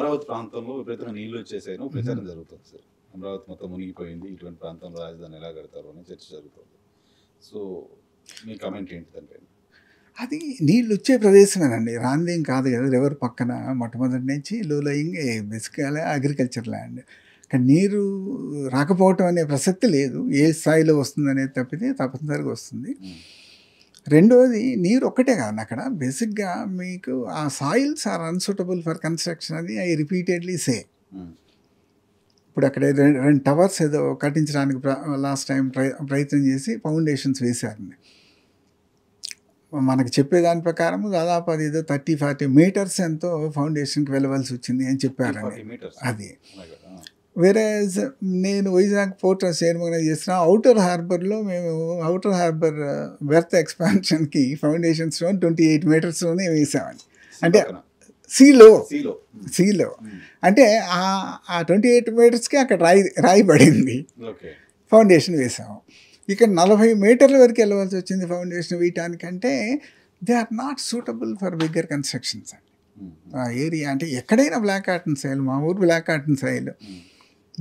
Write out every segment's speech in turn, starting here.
అమరావతి ప్రాంతంలో విపరీతంగా నీళ్ళు వచ్చేసాయని ప్రచారం జరుగుతుంది సార్. అమరావతి మొత్తం మునిగిపోయింది. ఇటువంటి ప్రాంతంలో రాజధాని ఎలా కడతారు అని చర్చ జరుగుతుంది. సో మీ కమెంట్ ఏంటి దానిపైన అది నీళ్ళు వచ్చే ప్రదేశమేనండి. రాందేం కాదు కదా రివర్ పక్కన మొట్టమొదటి నుంచి లో లయింగ్ బేసిక్గా అగ్రికల్చర్ ల్యాండ్ కానీ నీరు రాకపోవటం అనే ప్రసక్తి లేదు. ఏ స్థాయిలో వస్తుంది అనేది తప్పితే తప్పనిసరిగా వస్తుంది. రెండోది నీరు ఒక్కటే కాదు అక్కడ. బేసిక్గా మీకు ఆ soils are unsuitable for construction అది ఐ రిపీటెడ్లీ సే. ఇప్పుడు అక్కడ రెండు రెండు టవర్స్ ఏదో కట్టించడానికి లాస్ట్ టైం ప్రయత్నం చేసి ఫౌండేషన్స్ వేశారండి మనకి చెప్పేదాని ప్రకారం దాదాపు అది ఏదో థర్టీ ఫార్టీ మీటర్స్ ఎంతో ఫౌండేషన్కి వెళ్ళవలసి వచ్చింది అని చెప్పారండి. 40 meters. అది. వేరే నేను వైజాగ్ పోర్ట్ చైర్మన్ చేసిన అవుటర్ హార్బర్లో మేము అవుటర్ హార్బర్ బెర్త్ ఎక్స్పాన్షన్కి ఫౌండేషన్ స్టోన్ ట్వంటీ ఎయిట్ మీటర్స్లోనే వేసామండి. అంటే. సీలో. సీలో. అంటే ఆ- ట్వంటీ ఎయిట్ మీటర్స్కి అక్కడ రాయి రాయి పడింది. ఫౌండేషన్ వేసాము. ఇక్కడ నలభై మీటర్ల వరకు వెళ్ళవలసి వచ్చింది foundation వేయటానికంటే they are not suitable for bigger constructions అండి. ఏరియా అంటే ఎక్కడైనా బ్లాక్ కాటన్ సైల్ మా ఊరు బ్లాక్ కాటన్ సైల్.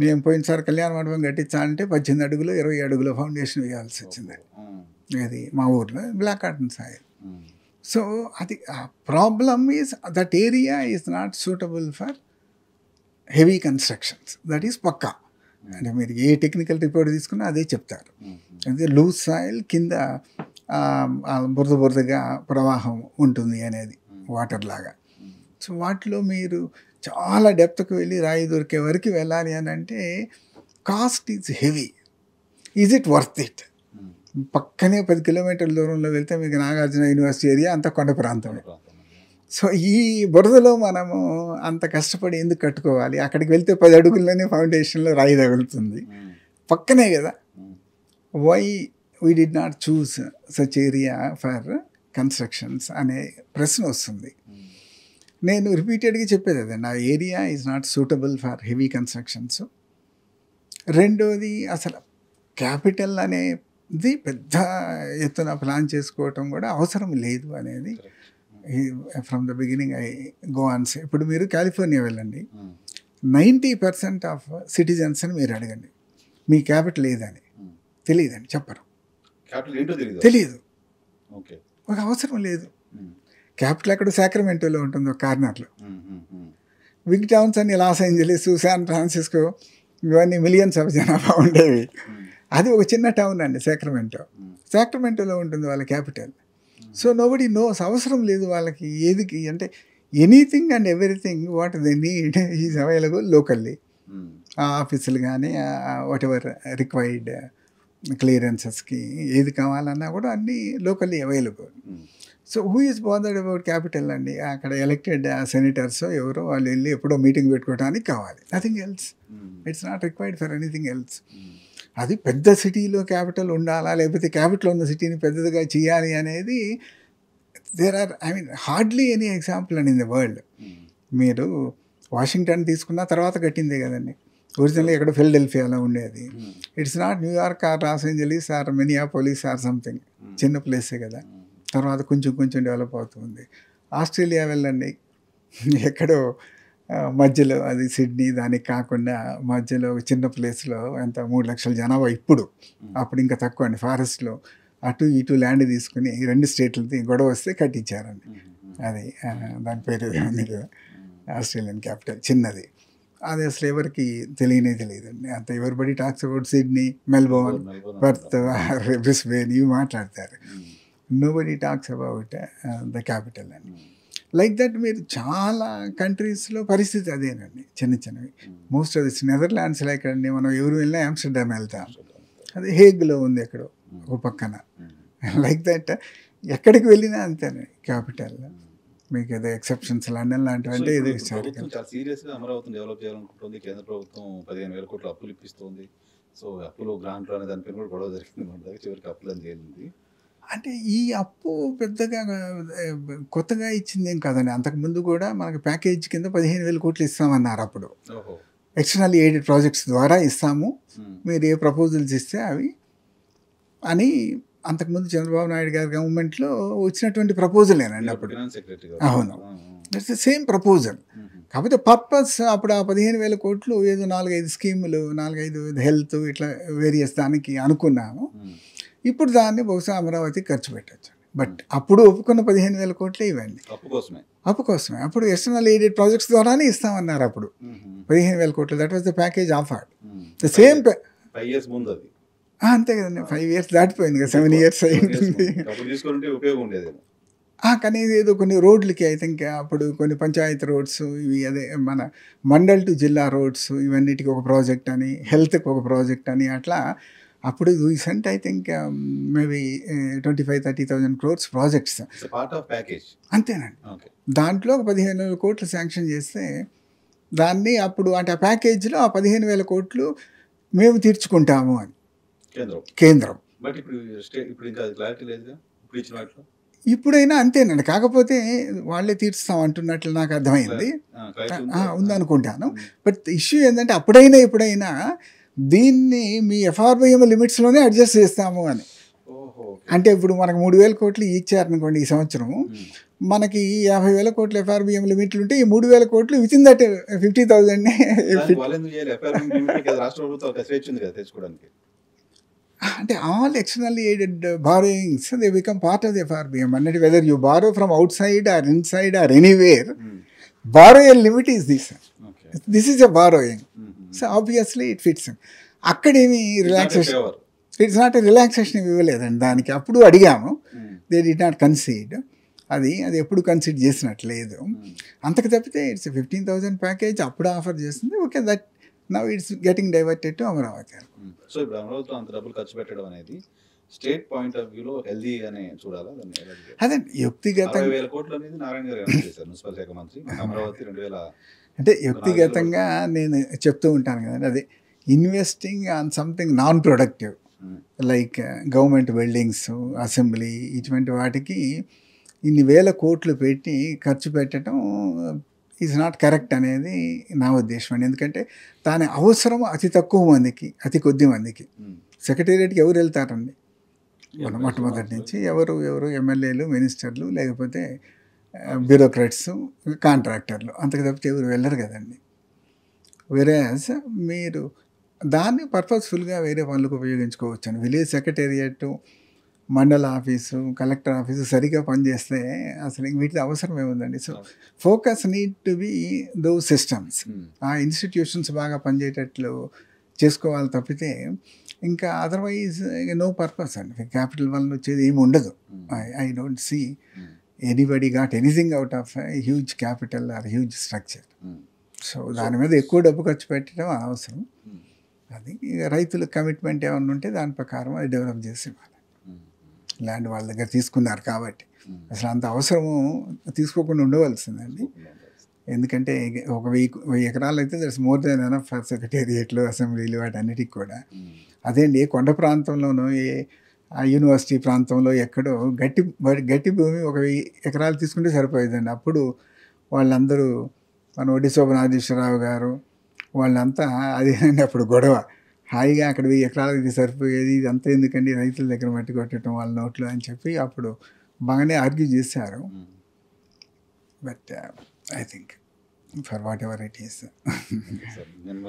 మేము పోయినసారి కళ్యాణ మండపం కట్టించాలంటే పద్దెనిమిది అడుగులు ఇరవై అడుగుల ఫౌండేషన్ వేయాల్సి వచ్చింది. అది మా ఊర్లో బ్లాక్ కాటన్ సాయిల్. సో అది problem is that area is not suitable for heavy constructions. That is పక్కా. అంటే మీరు ఏ టెక్నికల్ రిపోర్ట్ తీసుకున్నా అదే చెప్తారు. ఉమ్, అంటే లూజ్ సాయిల్ కింద బురద బురదగా ప్రవాహం ఉంటుంది అనేది వాటర్ లాగా. సో వాటిలో మీరు చాలా డెప్త్కి వెళ్ళి రాయి దొరికే వరకు వెళ్ళాలి అని అంటే cost is heavy. Is it worth it. పక్కనే పది కిలోమీటర్ల దూరంలో వెళ్తే మీకు నాగార్జున యూనివర్సిటీ ఏరియా అంత కొండ ప్రాంతమే ప్రాంతం. సో ఈ బురదలో మనము అంత కష్టపడి ఎందుకు కట్టుకోవాలి? అక్కడికి వెళ్తే పది అడుగుల్లోనే ఫౌండేషన్లో రాయి తగులుతుంది. పక్కనే కదా? Why we did not choose such area for constructions అనే ప్రశ్న వస్తుంది. నేను రిపీటెడ్గా చెప్పేది అదే. నా area is not suitable for heavy constructions రెండోది అసలు క్యాపిటల్ అనేది పెద్ద ఎత్తున ప్లాన్ చేసుకోవటం కూడా అవసరం లేదు అనేది. From the beginning I go on ఇప్పుడు మీరు కాలిఫోర్నియా వెళ్ళండి. నైంటీ పర్సెంట్ ఆఫ్ సిటిజన్స్ అని మీరు అడగండి. మీ క్యాపిటల్ ఏదని? ఉమ్. తెలియదండి చెప్పరు. తెలియదు ఒక అవసరం లేదు. ఉమ్, క్యాపిటల్ అక్కడ సాక్రమెంటోలో ఉంటుంది ఒక కార్నర్లో. బిగ్ టౌన్స్ అని లాస్ ఏంజలీస్ శాన్ ఫ్రాన్సిస్కో ఇవన్నీ మిలియన్స్ ఆఫ్ జనాభా ఉండేవి. అది ఒక చిన్న టౌన్ అండి సాక్రమెంటో. ఉమ్, సాక్రమెంటోలో ఉంటుంది వాళ్ళ క్యాపిటల్. సో నోబడి నోస్ అవసరం లేదు వాళ్ళకి ఏదికి అంటే anything and everything what they need is available locally. ఆ ఆఫీసులు కానీ వాట్ ఎవర్ రిక్వైర్డ్ క్లియరెన్సెస్కి ఏది కావాలన్నా కూడా అన్నీ locally available so who is bothered about capital అండి? అక్కడ ఎలక్టెడ్ సెనేటర్స్ ఎవరో వాళ్ళు వెళ్ళి ఎప్పుడో మీటింగ్ పెట్టుకోవడానికి కావాలి. Nothing else it's not required for anything else. అది పెద్ద సిటీలో క్యాపిటల్ ఉండాలా? లేకపోతే క్యాపిటల్ ఉన్న సిటీని పెద్దదిగా చేయాలి అనేది there are I mean hardly any example and in the world మీరు వాషింగ్టన్ తీసుకున్న తర్వాత కట్టిందే కదండి. ఒరిజినల్గా ఎక్కడ ఫిల్డెల్ఫియాలో ఉండేది. It's not New York or Los Angeles or Minneapolis or something. చిన్న ప్లేసే కదా. ఉమ్, తర్వాత కొంచెం కొంచెం డెవలప్ అవుతుంది. ఆస్ట్రేలియా వెళ్ళండి. ఎక్కడో మధ్యలో అది సిడ్నీ దానికి కాకుండా మధ్యలో చిన్న ప్లేస్లో ఎంత మూడు లక్షల జనాభా ఇప్పుడు. అప్పుడు ఇంకా తక్కువ అండి. ఫారెస్ట్లో అటు ఇటు ల్యాండ్ తీసుకుని ఈ రెండు స్టేట్లది గొడవ వస్తే కట్టించారండి. అది దాని పేరు ఏదో ఉంది కదా? ఆస్ట్రేలియన్ క్యాపిటల్ చిన్నది. అది అసలు ఎవరికి తెలియనే తెలియదండి. అంత everybody talks about Sydney Melbourne Perth Brisbane ఇవి మాట్లాడతారు. ఉమ్, nobody talks about the capital అని లైక్ దట్ మీరు చాలా కంట్రీస్లో పరిస్థితి అదేనండి చిన్న చిన్నవి. Most of this Netherlands like అండి మనం ఎవరు వెళ్ళినా ఆమ్స్టర్డామ్ వెళ్తాం. అది హేగ్లో ఉంది ఎక్కడో ఒక పక్కన. ఉమ్, లైక్ దట్ ఎక్కడికి వెళ్ళినా అంతేనే క్యాపిటల్ మీకు ఏదో ఎక్సెప్షన్స్ లండన్ లాంటివి అంటే ఇది ఇప్పుడు ప్రభుత్వం చాలా సీరియస్గా అమరావతిని డెవలప్ చేయాలనుకుంటుంది కేంద్ర ప్రభుత్వం పదిహేను వేల కోట్ల అప్పులు ఇప్పిస్తుంది. సో అప్పులు గ్రాంట్లు అనే దానిపైన కూడా గొడవ జరిగింది మన దగ్గర చివరికి అప్పులు అని తేలింది. అంటే ఈ అప్పు పెద్దగా కొత్తగా ఇచ్చింది ఏం కాదండి అంతకుముందు కూడా మనకి ప్యాకేజ్ కింద పదిహేను వేల కోట్లు ఇస్తామన్నారు అప్పుడు. ఎక్స్టర్నల్ ఎయిడెడ్ ప్రాజెక్ట్స్ ద్వారా ఇస్తాము. ఉమ్, మీరు ఏ ప్రపోజల్స్ ఇస్తే అవి అని అంతకుముందు చంద్రబాబు నాయుడు గారి గవర్నమెంట్లో వచ్చినటువంటి ప్రపోజలేనండి మీరు అప్పుడు. అవును. దట్స్ ద సేమ్ ప్రపోజల్ కాకపోతే పర్పస్ అప్పుడు ఆ పదిహేను వేల కోట్లు ఏదో నాలుగైదు స్కీములు నాలుగైదు హెల్త్ ఇట్లా వేరియస్ దానికి అనుకున్నాము. ఉమ్. ఇప్పుడు దాన్ని బహుశా అమరావతి ఖర్చు పెట్టచ్చు. బట్ అప్పుడు ఒప్పుకున్న పదిహేను వేల కోట్లే ఇవ్వండి. అప్పు కోసమే. అప్పు కోసమే. అప్పుడు ఎక్స్టర్నల్ ఎయిడెడ్ ప్రాజెక్ట్స్ ద్వారానే ఇస్తామన్నారు అప్పుడు. ఉమ్. పదిహేను వేల కోట్లు that was the package offered. The same అంతే కదండి. ఫైవ్ ఇయర్స్ దాటిపోయింది కదా సెవెన్ ఇయర్స్ అయి ఉంటుంది అప్పుడు తీసుకుంటే ఉపయోగం ఉండేది ఆ, కానీ ఏదో కొన్ని రోడ్లకి ఐ థింక్ అప్పుడు కొన్ని పంచాయతీ రోడ్స్ ఇవి అదే మన మండల్ టు జిల్లా రోడ్స్ ఇవన్నిటికి ఒక ప్రాజెక్ట్ అని హెల్త్కి ఒక ప్రాజెక్ట్ అని అట్లా అప్పుడు recent I think maybe twenty five thirty thousand crores projects అంతేనండి. దాంట్లో ఒక పదిహేను వేల కోట్లు శాంక్షన్ చేస్తే దాన్ని అప్పుడు అంటే ఆ ప్యాకేజీలో ఆ పదిహేను వేల కోట్లు మేము తీర్చుకుంటాము అని. కేంద్రం. ఇప్పుడైనా అంతేనండి. కాకపోతే వాళ్ళే తీర్చుతాం అంటున్నట్లు నాకు అర్థమైంది? ఉందనుకుంటాను. బట్ ఇష్యూ ఏంటంటే అప్పుడైనా ఇప్పుడైనా దీన్ని మీ ఎఫ్ఆర్బిఎం లిమిట్స్లోనే అడ్జస్ట్ చేస్తాము అని. అంటే ఇప్పుడు మనకు మూడు వేల కోట్లు ఇచ్చారనుకోండి ఈ సంవత్సరం. మనకి యాభై వేల కోట్లు ఎఫ్ఆర్బిఎం లిమిట్లు ఉంటే ఈ మూడు వేల కోట్లు with in that fifty thousand దానికి వాళ్ళు ఎందుకు చేయాలి ఎఫ్ఐఆర్ రాష్ట్ర ప్రభుత్వం ఒక స్వేచ్ఛ ఉంది కదా తెచ్చుకోవడానికి అంటే all externally aided borrowings they become part of the FRBM అన్నట్టు whether you borrow from outside or inside or anywhere. Borrower limit is this this is a borrowing. So obviously it fits అక్కడేమి relaxation it's not relaxation ఇవ్వలేదండి. దానికి అప్పుడు అడిగాము. They did not కన్సీడ్ అది అది ఎప్పుడు కన్సిడ్ చేసినట్టు లేదు. అంతకు తప్పితే ఇట్స్ ఫిఫ్టీన్ థౌజండ్ ప్యాకేజ్ అప్పుడు ఆఫర్ చేస్తుంది. Okay that now it's getting diverted to Amaravati so ఇప్పుడు అమరావతిలో అంత డబ్బులు ఖర్చు పెట్టడం అనేది స్టేట్ పాయింట్ ఆఫ్ వ్యూలో హెల్దీ అనే చూడాలా? అదే వ్యక్తిగతంగా అరవై వేల కోట్లు అనేది నారాయణ గారు చేశారు మున్సిపల్ శాఖ మంత్రి అమరావతి రెండు వేల అంటే వ్యక్తిగతంగా నేను చెప్తూ ఉంటాను కదండి అదే investing on something non productive. Like government buildings assembly ఇటువంటి వాటికి ఇన్ని వేల కోట్లు పెట్టి ఖర్చు పెట్టడం ఈజ్ నాట్ కరెక్ట్ అనేది నా ఉద్దేశం అండి ఎందుకంటే దాని అవసరం అతి తక్కువ మందికి అతి కొద్ది మందికి. సెక్రటేరియట్కి ఎవరు వెళ్తారండి మొట్టమొదటి నుంచి ఎవరు ఎవరు ఎమ్మెల్యేలు మినిస్టర్లు లేకపోతే బ్యూరోక్రాట్స్ కాంట్రాక్టర్లు అంతకు తప్పితే ఎవరు వెళ్ళరు కదండి. వెరాజ్ మీరు దాన్ని పర్పస్ఫుల్గా వేరే పనులకు ఉపయోగించుకోవచ్చు విలేజ్ సెక్రటేరియట్ మండల ఆఫీసు కలెక్టర్ ఆఫీసు సరిగా పనిచేస్తే అసలు ఇంక వీటి అవసరం ఏముందండి? So focus need to be though systems. ఆ ఇన్స్టిట్యూషన్స్ బాగా పనిచేయటట్లు చేసుకోవాలి తప్పితే ఇంకా అదర్వైజ్ నో పర్పస్ అండి క్యాపిటల్ వల్ల వచ్చేది ఏమి ఉండదు. I I don't see. Anybody got anything out of huge capital or huge structure. So దాని మీద ఎక్కువ డబ్బు ఖర్చు పెట్టడం అవసరం ఉమ్. అది రైతుల కమిట్మెంట్ ఏమన్నా ఉంటే దాని ప్రకారం అది డెవలప్ చేసి ఇవ్వాలి. ల్యాండ్ వాళ్ళ దగ్గర తీసుకున్నారు కాబట్టి ఉమ్. అసలు అంత అవసరము తీసుకోకుండా ఉండవలసిందండి ఎందుకంటే ఒక వెయ్యి వెయ్యి ఎకరాలు అయితే that's more than enough for సెక్రటేరియట్లు అసెంబ్లీలు వాటన్నిటికి కూడా. అదేండి కొండ ప్రాంతంలోనో ఏ ఆ యూనివర్సిటీ ప్రాంతంలో ఎక్కడో గట్టి గట్టి భూమి ఒక వెయ్యి ఎకరాలు తీసుకుంటే సరిపోయేదండి అప్పుడు వాళ్ళందరూ మన ఒడి శోభనాధీశ్వరరావు గారు వాళ్ళంతా అదేనండి అప్పుడు గొడవ హాయిగా అక్కడ వెయ్యి ఎకరాలకి ఇది సరిపోయేది ఇది అంతా ఎందుకండి రైతుల దగ్గర మట్టి కొట్టడం వాళ్ళ నోట్లో అని చెప్పి అప్పుడు బాగానే ఆర్గ్యూ చేశారు. But I think for whatever it is సరే నేను